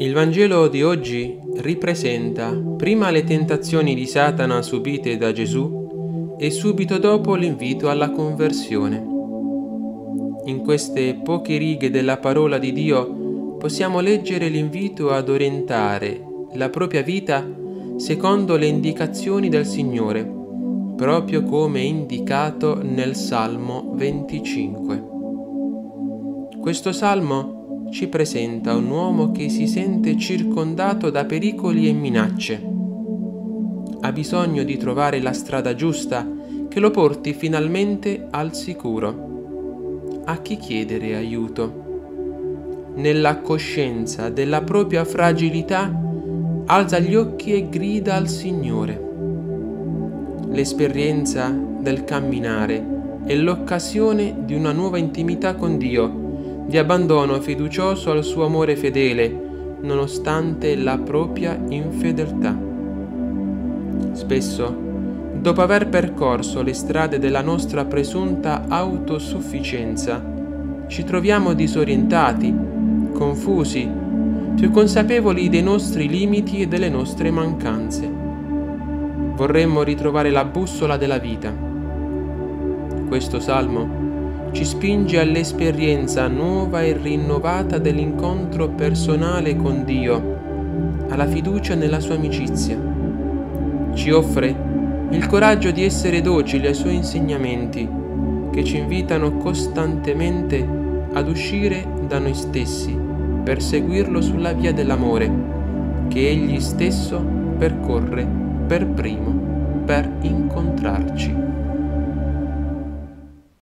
Il Vangelo di oggi ripresenta prima le tentazioni di Satana subite da Gesù e subito dopo l'invito alla conversione. In queste poche righe della parola di Dio possiamo leggere l'invito ad orientare la propria vita secondo le indicazioni del Signore, proprio come indicato nel Salmo 25. Questo salmo ci presenta un uomo che si sente circondato da pericoli e minacce. Ha bisogno di trovare la strada giusta che lo porti finalmente al sicuro. A chi chiedere aiuto? Nella coscienza della propria fragilità, alza gli occhi e grida al Signore. L'esperienza del camminare è l'occasione di una nuova intimità con Dio di abbandono fiducioso al suo amore fedele, nonostante la propria infedeltà. Spesso, dopo aver percorso le strade della nostra presunta autosufficienza, ci troviamo disorientati, confusi, più consapevoli dei nostri limiti e delle nostre mancanze. Vorremmo ritrovare la bussola della vita. Questo salmo ci spinge all'esperienza nuova e rinnovata dell'incontro personale con Dio, alla fiducia nella sua amicizia. Ci offre il coraggio di essere docili ai suoi insegnamenti che ci invitano costantemente ad uscire da noi stessi per seguirlo sulla via dell'amore che egli stesso percorre per primo per incontrarci.